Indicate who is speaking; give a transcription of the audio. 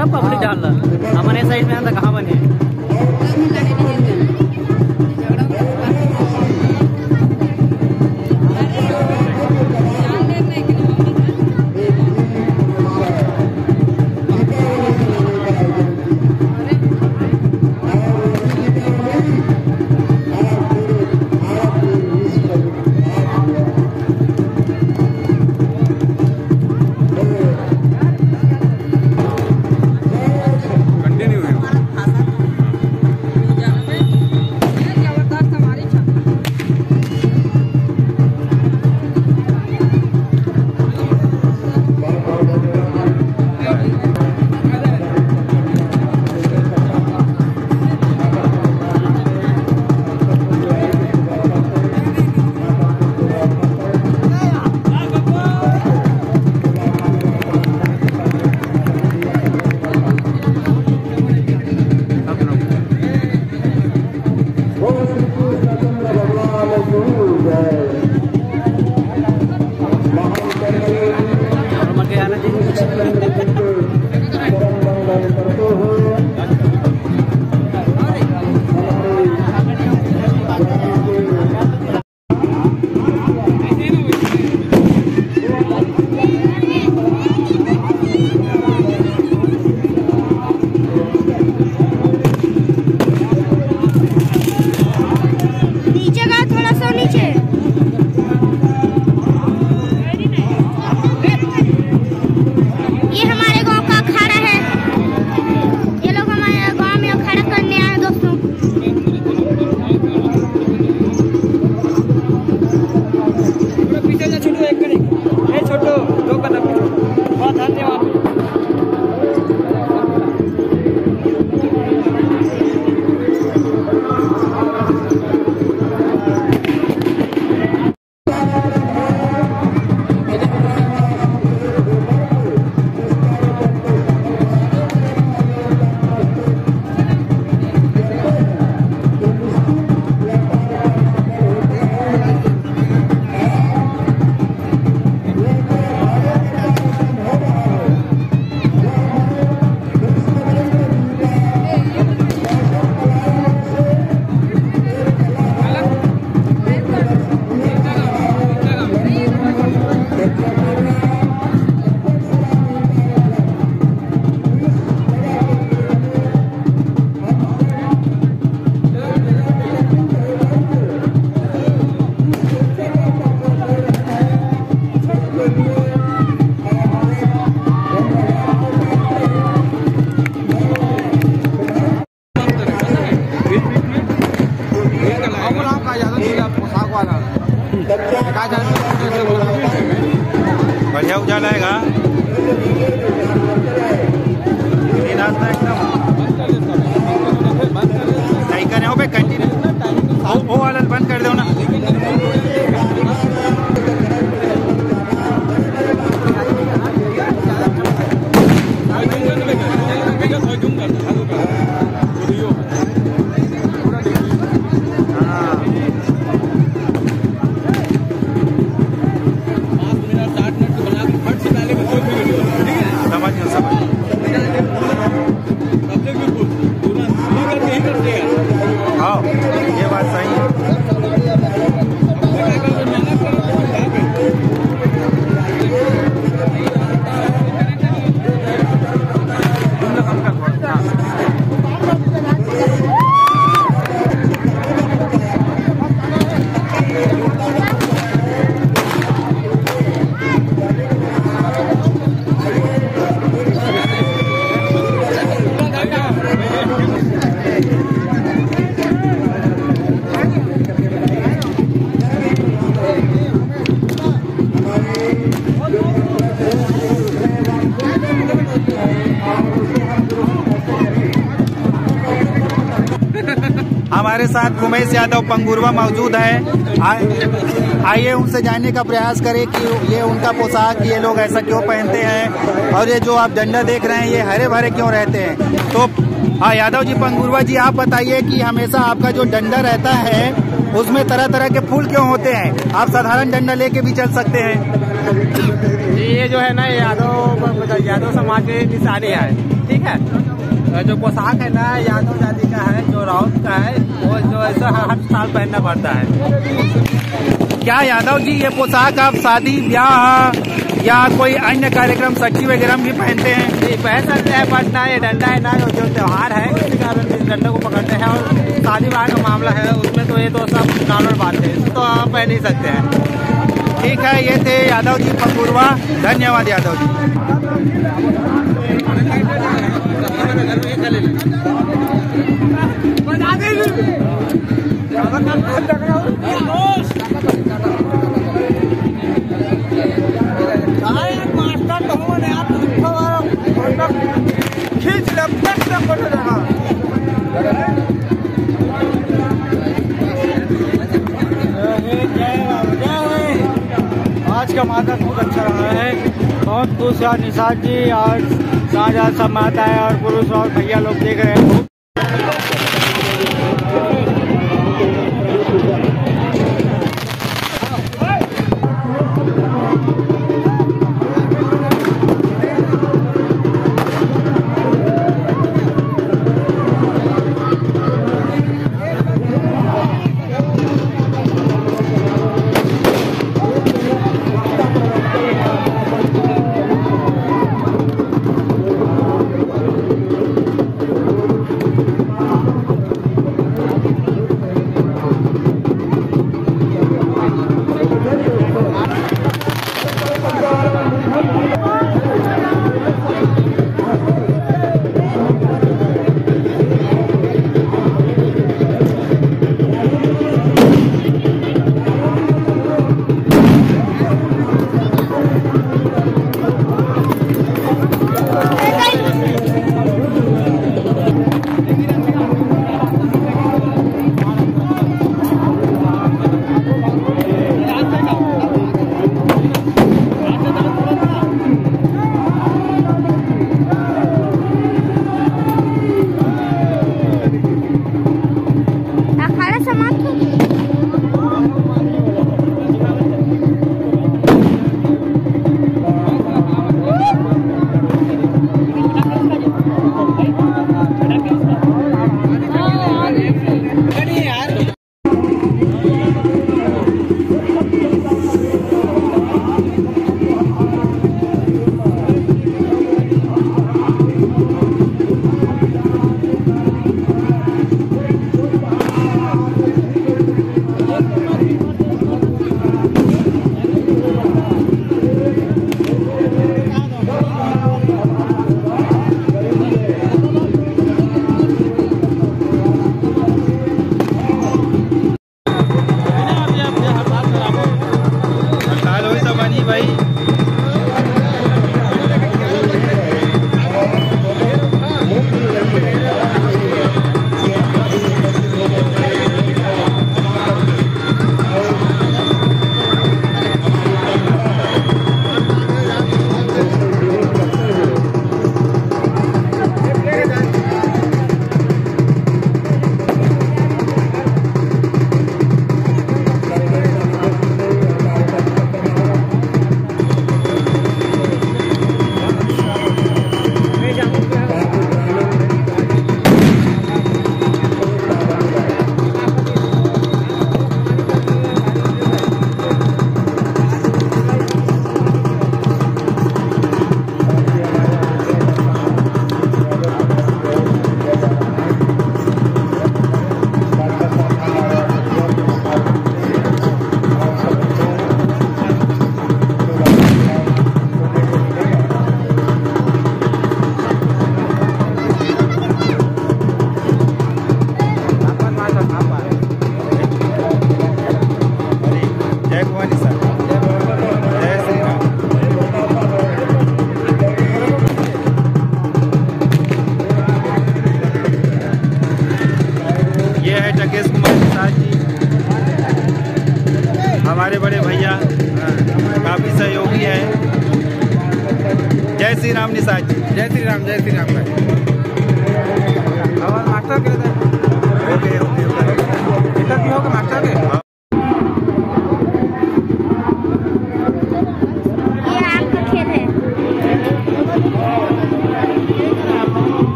Speaker 1: था था पब्लिक डाल रहा हमारे साइड में था कहाँ बने जा
Speaker 2: हमारे साथ उमेश यादव पंगुरवा मौजूद है। आइए उनसे जानने का प्रयास करें कि ये उनका पोशाक, ये लोग ऐसा क्यों पहनते हैं? और ये जो आप डंडा देख रहे हैं, ये हरे भरे क्यों रहते हैं? तो हाँ यादव जी, पंगुरवा जी, आप बताइए कि हमेशा आपका जो डंडा रहता है, उसमें तरह तरह के फूल क्यों होते हैं? आप साधारण डंडा लेके भी चल सकते हैं।
Speaker 3: ये जो है ना यादव यादव समाज के निशानी है। ठीक है? जो पोशाक है ना, यादव जाति का है, जो राउत का है, वो जो ऐसा हर साल पहनना पड़ता है।
Speaker 2: क्या यादव जी, ये पोशाक आप शादी, ब्याह, या कोई अन्य कार्यक्रम सच्ची वगैरह भी पहनते हैं?
Speaker 3: जी, पहन सकते हैं बट ना ये डंडा है ना, जो त्योहार है उसी कारण इस डंडे को पकड़ते हैं, और शादी विवाह का मामला है, उसमें तो ये तो सब नॉर्मल बात है तो आप पहन ही सकते हैं।
Speaker 2: ठीक है, ये थे यादव जी पंगुरवा धन्यवाद यादव जी।
Speaker 1: आज का माता बहुत अच्छा रहा है। बहुत खुश है निषाद जी और शाहजहां सब माता है और पुरुष और भैया लोग देख रहे हैं।